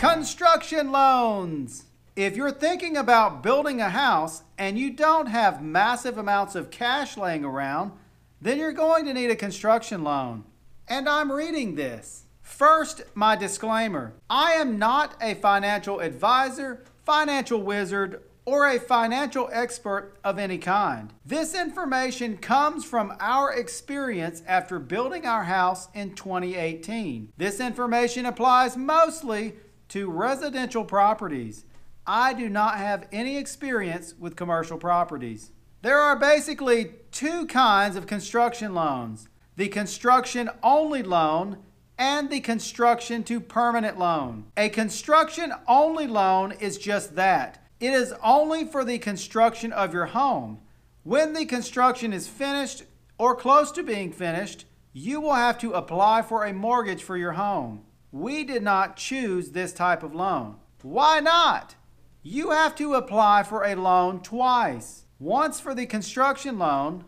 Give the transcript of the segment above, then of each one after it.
Construction loans. If you're thinking about building a house and you don't have massive amounts of cash laying around, then you're going to need a construction loan. And I'm reading this. First, my disclaimer I am not a financial advisor, financial wizard, or a financial expert of any kind. This information comes from our experience after building our house in 2018. This information applies mostly to residential properties. I do not have any experience with commercial properties. There are basically two kinds of construction loans the construction only loan and the construction to permanent loan. A construction only loan is just that it is only for the construction of your home. When the construction is finished or close to being finished, you will have to apply for a mortgage for your home. We did not choose this type of loan. Why not? You have to apply for a loan twice once for the construction loan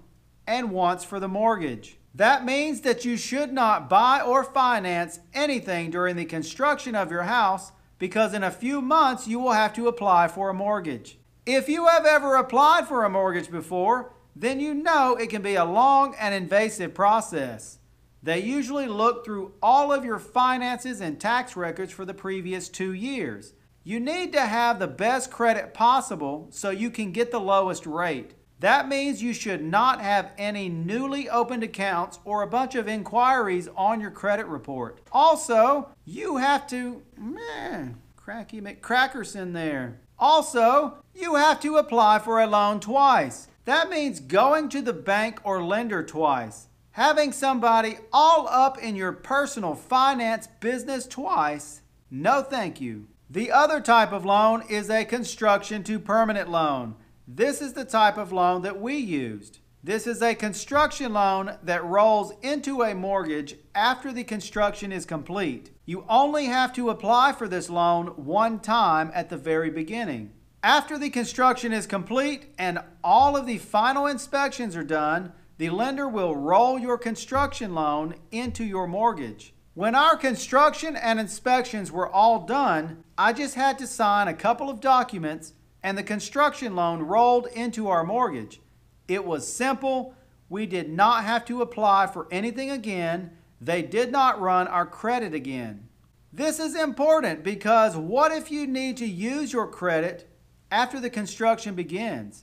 and once for the mortgage. That means that you should not buy or finance anything during the construction of your house because in a few months you will have to apply for a mortgage. If you have ever applied for a mortgage before, then you know it can be a long and invasive process. They usually look through all of your finances and tax records for the previous two years. You need to have the best credit possible so you can get the lowest rate. That means you should not have any newly opened accounts or a bunch of inquiries on your credit report. Also, you have to, man, cracky McCrackerson there. Also, you have to apply for a loan twice. That means going to the bank or lender twice. Having somebody all up in your personal finance business twice, no thank you. The other type of loan is a construction to permanent loan. This is the type of loan that we used. This is a construction loan that rolls into a mortgage after the construction is complete. You only have to apply for this loan one time at the very beginning. After the construction is complete and all of the final inspections are done, the lender will roll your construction loan into your mortgage. When our construction and inspections were all done, I just had to sign a couple of documents and the construction loan rolled into our mortgage. It was simple. We did not have to apply for anything again. They did not run our credit again. This is important because what if you need to use your credit after the construction begins?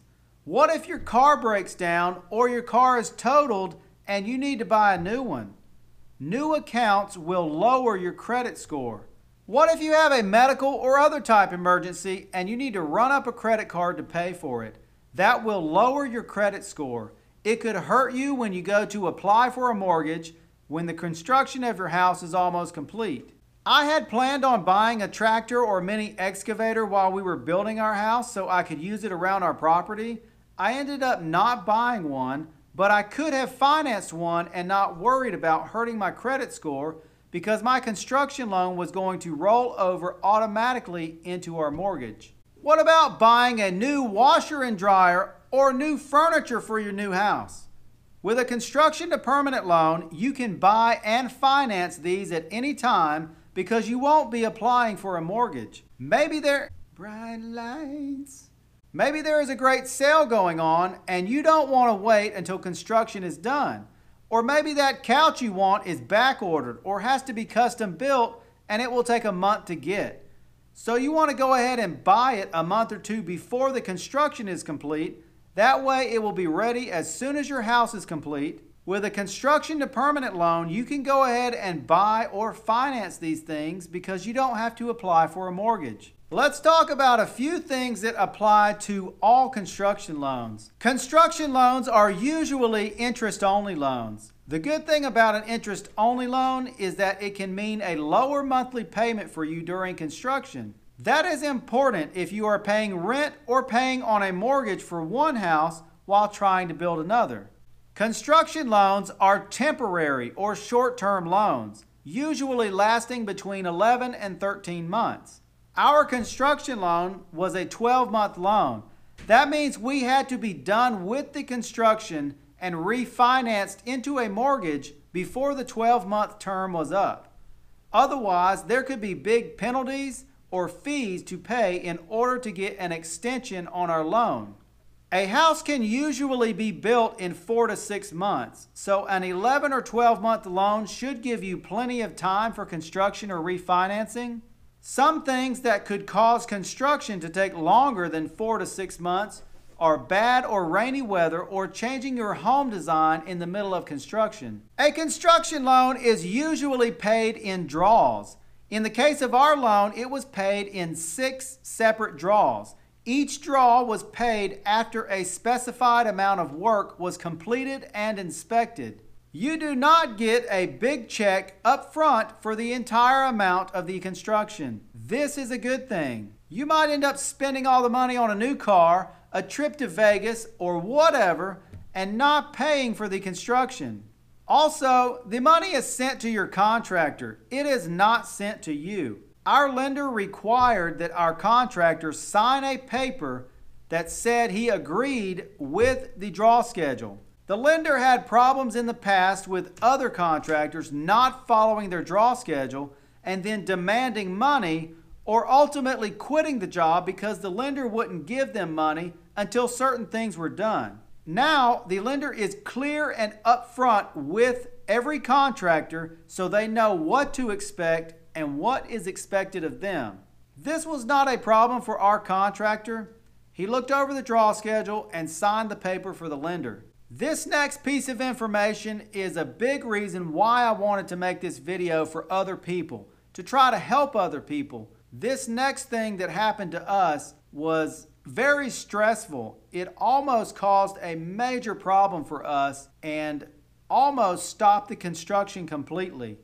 What if your car breaks down or your car is totaled and you need to buy a new one? New accounts will lower your credit score. What if you have a medical or other type emergency and you need to run up a credit card to pay for it? That will lower your credit score. It could hurt you when you go to apply for a mortgage when the construction of your house is almost complete. I had planned on buying a tractor or mini excavator while we were building our house so I could use it around our property. I ended up not buying one, but I could have financed one and not worried about hurting my credit score because my construction loan was going to roll over automatically into our mortgage. What about buying a new washer and dryer or new furniture for your new house? With a construction to permanent loan, you can buy and finance these at any time because you won't be applying for a mortgage. Maybe there bright lights. Maybe there is a great sale going on and you don't want to wait until construction is done. Or maybe that couch you want is back ordered or has to be custom built and it will take a month to get. So you want to go ahead and buy it a month or two before the construction is complete. That way it will be ready as soon as your house is complete. With a construction to permanent loan, you can go ahead and buy or finance these things because you don't have to apply for a mortgage. Let's talk about a few things that apply to all construction loans. Construction loans are usually interest only loans. The good thing about an interest only loan is that it can mean a lower monthly payment for you during construction. That is important if you are paying rent or paying on a mortgage for one house while trying to build another. Construction loans are temporary or short term loans, usually lasting between 11 and 13 months. Our construction loan was a 12 month loan. That means we had to be done with the construction and refinanced into a mortgage before the 12 month term was up. Otherwise, there could be big penalties or fees to pay in order to get an extension on our loan. A house can usually be built in four to six months, so an 11 or 12 month loan should give you plenty of time for construction or refinancing. Some things that could cause construction to take longer than four to six months are bad or rainy weather or changing your home design in the middle of construction. A construction loan is usually paid in draws. In the case of our loan, it was paid in six separate draws. Each draw was paid after a specified amount of work was completed and inspected. You do not get a big check up front for the entire amount of the construction. This is a good thing. You might end up spending all the money on a new car, a trip to Vegas, or whatever, and not paying for the construction. Also, the money is sent to your contractor. It is not sent to you. Our lender required that our contractor sign a paper that said he agreed with the draw schedule. The lender had problems in the past with other contractors not following their draw schedule and then demanding money or ultimately quitting the job because the lender wouldn't give them money until certain things were done. Now, the lender is clear and upfront with every contractor so they know what to expect and what is expected of them. This was not a problem for our contractor. He looked over the draw schedule and signed the paper for the lender. This next piece of information is a big reason why I wanted to make this video for other people, to try to help other people. This next thing that happened to us was very stressful. It almost caused a major problem for us and almost stopped the construction completely.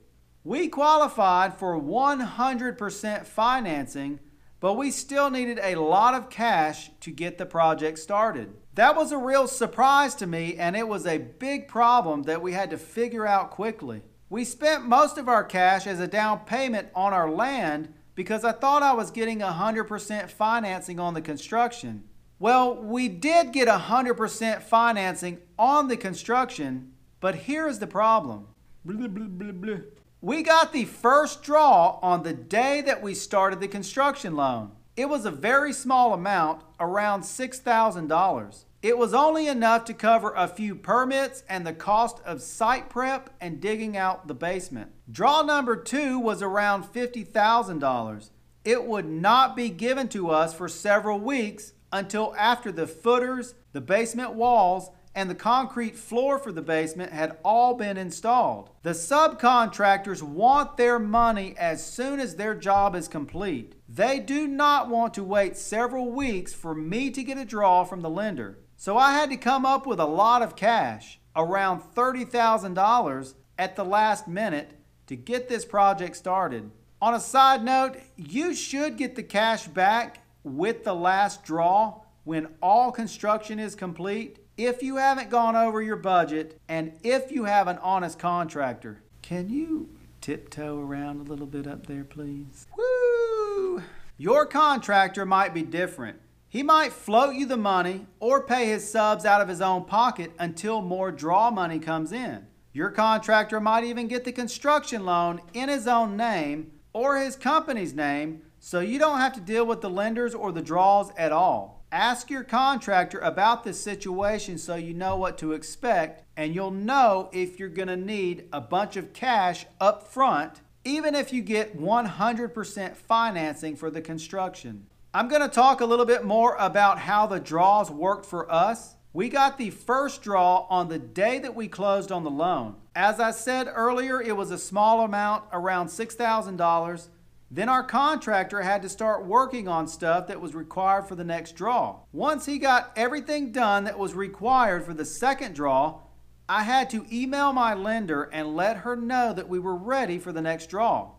We qualified for 100% financing, but we still needed a lot of cash to get the project started. That was a real surprise to me, and it was a big problem that we had to figure out quickly. We spent most of our cash as a down payment on our land because I thought I was getting 100% financing on the construction. Well, we did get 100% financing on the construction, but here is the problem. Blah, blah, blah, we got the first draw on the day that we started the construction loan. It was a very small amount, around $6,000. It was only enough to cover a few permits and the cost of site prep and digging out the basement. Draw number two was around $50,000. It would not be given to us for several weeks until after the footers, the basement walls, and the concrete floor for the basement had all been installed. The subcontractors want their money as soon as their job is complete. They do not want to wait several weeks for me to get a draw from the lender. So I had to come up with a lot of cash, around $30,000 at the last minute, to get this project started. On a side note, you should get the cash back with the last draw when all construction is complete if you haven't gone over your budget and if you have an honest contractor. Can you tiptoe around a little bit up there, please? Woo! Your contractor might be different. He might float you the money or pay his subs out of his own pocket until more draw money comes in. Your contractor might even get the construction loan in his own name or his company's name so you don't have to deal with the lenders or the draws at all. Ask your contractor about this situation so you know what to expect, and you'll know if you're going to need a bunch of cash up front, even if you get 100% financing for the construction. I'm going to talk a little bit more about how the draws worked for us. We got the first draw on the day that we closed on the loan. As I said earlier, it was a small amount, around $6,000. Then our contractor had to start working on stuff that was required for the next draw. Once he got everything done that was required for the second draw, I had to email my lender and let her know that we were ready for the next draw.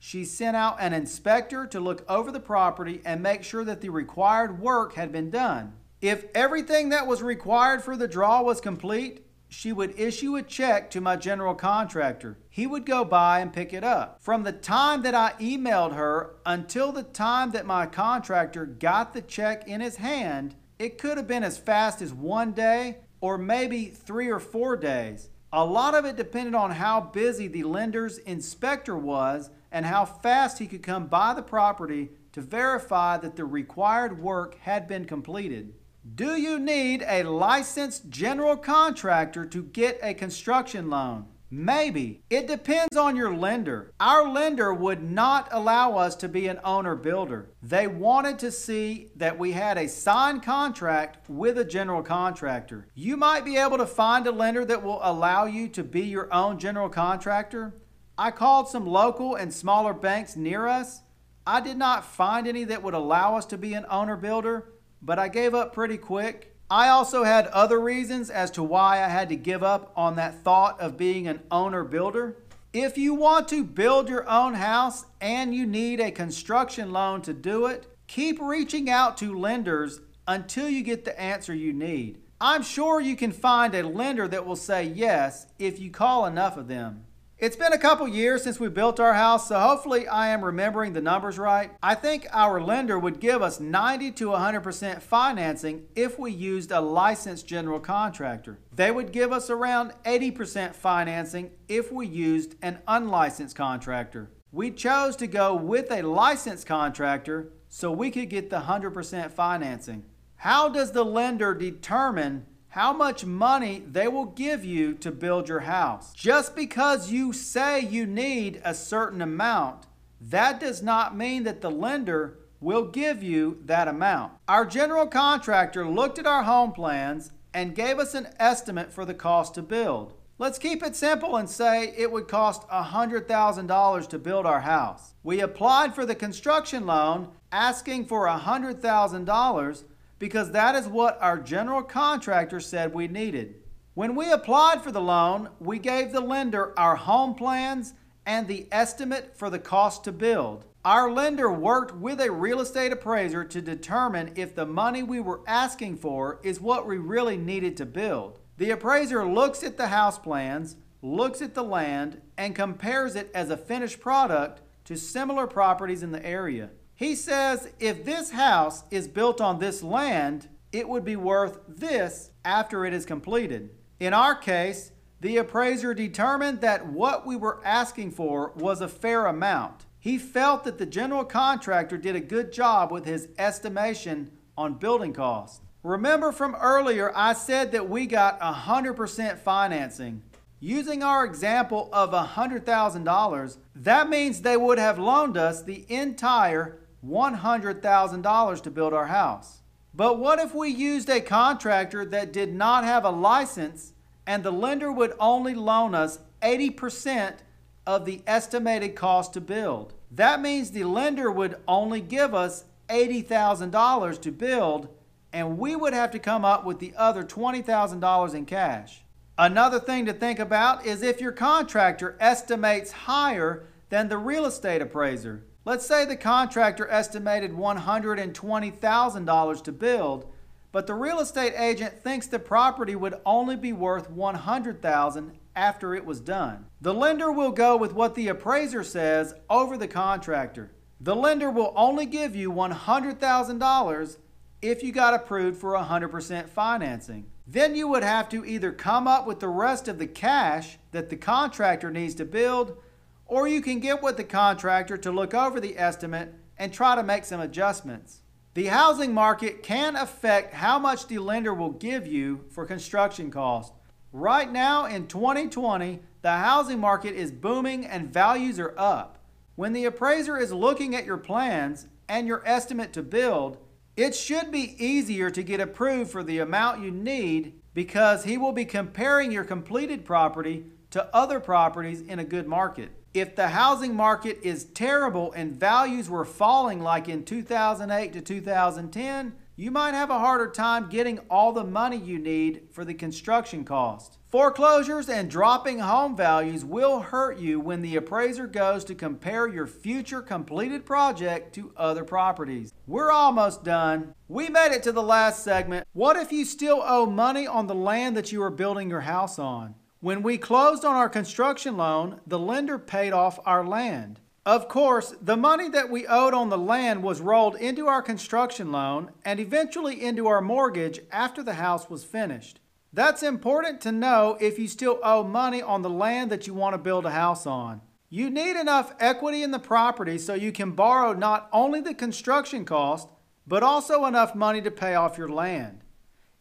She sent out an inspector to look over the property and make sure that the required work had been done. If everything that was required for the draw was complete, she would issue a check to my general contractor. He would go by and pick it up. From the time that I emailed her until the time that my contractor got the check in his hand, it could have been as fast as one day or maybe three or four days. A lot of it depended on how busy the lender's inspector was and how fast he could come by the property to verify that the required work had been completed. Do you need a licensed general contractor to get a construction loan? Maybe. It depends on your lender. Our lender would not allow us to be an owner builder. They wanted to see that we had a signed contract with a general contractor. You might be able to find a lender that will allow you to be your own general contractor. I called some local and smaller banks near us. I did not find any that would allow us to be an owner builder, but I gave up pretty quick. I also had other reasons as to why I had to give up on that thought of being an owner builder. If you want to build your own house and you need a construction loan to do it, keep reaching out to lenders until you get the answer you need. I'm sure you can find a lender that will say yes if you call enough of them. It's been a couple years since we built our house, so hopefully I am remembering the numbers right. I think our lender would give us 90 to 100% financing if we used a licensed general contractor. They would give us around 80% financing if we used an unlicensed contractor. We chose to go with a licensed contractor so we could get the 100% financing. How does the lender determine how much money they will give you to build your house. Just because you say you need a certain amount, that does not mean that the lender will give you that amount. Our general contractor looked at our home plans and gave us an estimate for the cost to build. Let's keep it simple and say it would cost $100,000 to build our house. We applied for the construction loan asking for $100,000 because that is what our general contractor said we needed. When we applied for the loan, we gave the lender our home plans and the estimate for the cost to build. Our lender worked with a real estate appraiser to determine if the money we were asking for is what we really needed to build. The appraiser looks at the house plans, looks at the land, and compares it as a finished product to similar properties in the area. He says if this house is built on this land, it would be worth this after it is completed. In our case, the appraiser determined that what we were asking for was a fair amount. He felt that the general contractor did a good job with his estimation on building costs. Remember from earlier, I said that we got 100% financing. Using our example of $100,000, that means they would have loaned us the entire $100,000 to build our house. But what if we used a contractor that did not have a license and the lender would only loan us 80% of the estimated cost to build? That means the lender would only give us $80,000 to build and we would have to come up with the other $20,000 in cash. Another thing to think about is if your contractor estimates higher than the real estate appraiser. Let's say the contractor estimated $120,000 to build, but the real estate agent thinks the property would only be worth 100,000 after it was done. The lender will go with what the appraiser says over the contractor. The lender will only give you $100,000 if you got approved for 100% financing. Then you would have to either come up with the rest of the cash that the contractor needs to build or you can get with the contractor to look over the estimate and try to make some adjustments. The housing market can affect how much the lender will give you for construction costs. Right now in 2020, the housing market is booming and values are up. When the appraiser is looking at your plans and your estimate to build, it should be easier to get approved for the amount you need because he will be comparing your completed property to other properties in a good market if the housing market is terrible and values were falling like in 2008 to 2010, you might have a harder time getting all the money you need for the construction cost. Foreclosures and dropping home values will hurt you when the appraiser goes to compare your future completed project to other properties. We're almost done. We made it to the last segment. What if you still owe money on the land that you are building your house on? When we closed on our construction loan, the lender paid off our land. Of course, the money that we owed on the land was rolled into our construction loan and eventually into our mortgage after the house was finished. That's important to know if you still owe money on the land that you want to build a house on. You need enough equity in the property so you can borrow not only the construction cost, but also enough money to pay off your land.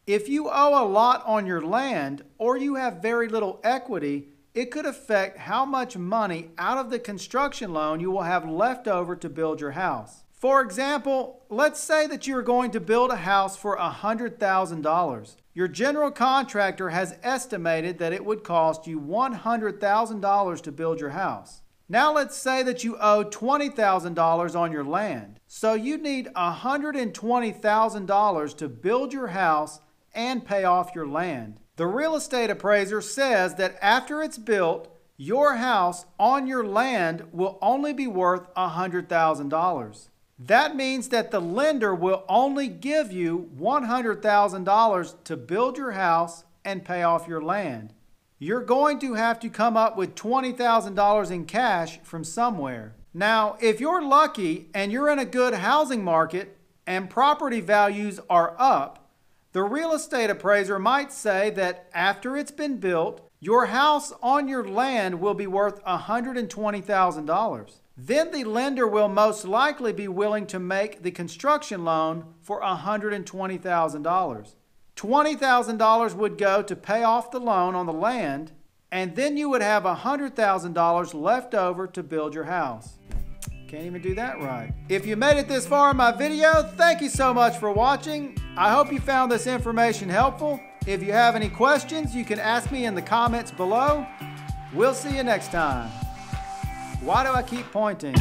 If you owe a lot on your land or you have very little equity, it could affect how much money out of the construction loan you will have left over to build your house. For example, let's say that you are going to build a house for $100,000. Your general contractor has estimated that it would cost you $100,000 to build your house. Now let's say that you owe $20,000 on your land. So you need $120,000 to build your house and pay off your land. The real estate appraiser says that after it's built, your house on your land will only be worth $100,000. That means that the lender will only give you $100,000 to build your house and pay off your land. You're going to have to come up with $20,000 in cash from somewhere. Now, if you're lucky and you're in a good housing market and property values are up, the real estate appraiser might say that after it's been built, your house on your land will be worth $120,000. Then the lender will most likely be willing to make the construction loan for $120,000. $20,000 would go to pay off the loan on the land, and then you would have $100,000 left over to build your house. Can't even do that right. If you made it this far in my video, thank you so much for watching. I hope you found this information helpful. If you have any questions, you can ask me in the comments below. We'll see you next time. Why do I keep pointing?